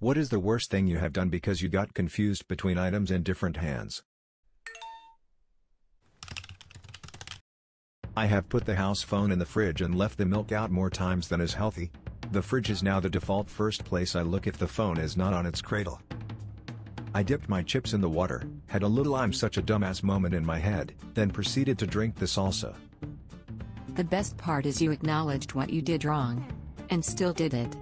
What is the worst thing you have done because you got confused between items in different hands? I have put the house phone in the fridge and left the milk out more times than is healthy. The fridge is now the default first place I look if the phone is not on its cradle. I dipped my chips in the water, had a little I'm such a dumbass moment in my head, then proceeded to drink the salsa. The best part is you acknowledged what you did wrong. And still did it.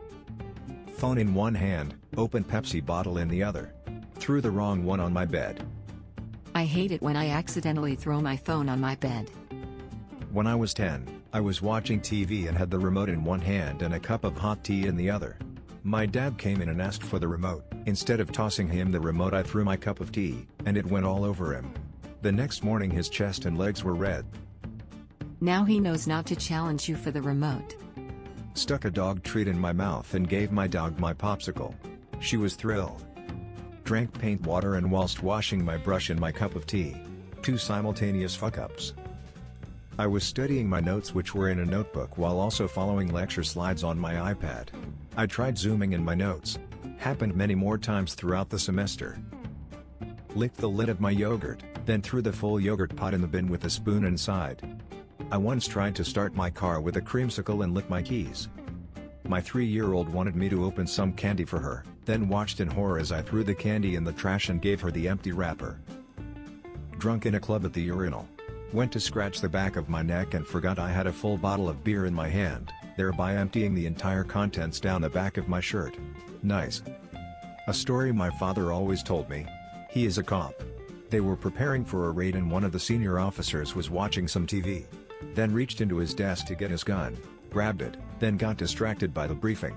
Phone in one hand, open Pepsi bottle in the other. Threw the wrong one on my bed. I hate it when I accidentally throw my phone on my bed. When I was 10, I was watching TV and had the remote in one hand and a cup of hot tea in the other. My dad came in and asked for the remote. Instead of tossing him the remote I threw my cup of tea, and it went all over him. The next morning his chest and legs were red. Now he knows not to challenge you for the remote. Stuck a dog treat in my mouth and gave my dog my popsicle. She was thrilled. Drank paint water and whilst washing my brush in my cup of tea. Two simultaneous fuck-ups. I was studying my notes which were in a notebook while also following lecture slides on my iPad. I tried zooming in my notes. Happened many more times throughout the semester. Licked the lid of my yogurt, then threw the full yogurt pot in the bin with a spoon inside. I once tried to start my car with a creamsicle and lick my keys. My three-year-old wanted me to open some candy for her, then watched in horror as I threw the candy in the trash and gave her the empty wrapper. Drunk in a club at the urinal. Went to scratch the back of my neck and forgot I had a full bottle of beer in my hand, thereby emptying the entire contents down the back of my shirt. Nice. A story my father always told me. He is a cop. They were preparing for a raid and one of the senior officers was watching some TV. Then reached into his desk to get his gun, grabbed it, then got distracted by the briefing.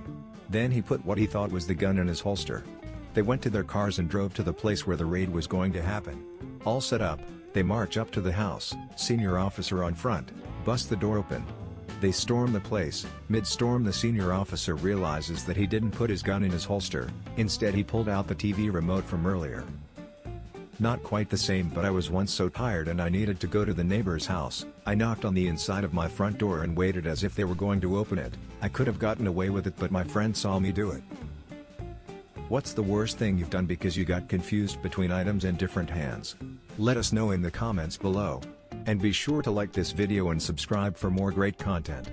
Then he put what he thought was the gun in his holster. They went to their cars and drove to the place where the raid was going to happen. All set up, they march up to the house, senior officer on front, bust the door open. They storm the place, mid-storm the senior officer realizes that he didn't put his gun in his holster, instead he pulled out the TV remote from earlier. Not quite the same but I was once so tired and I needed to go to the neighbor's house, I knocked on the inside of my front door and waited as if they were going to open it, I could have gotten away with it but my friend saw me do it. What's the worst thing you've done because you got confused between items in different hands? Let us know in the comments below. And be sure to like this video and subscribe for more great content.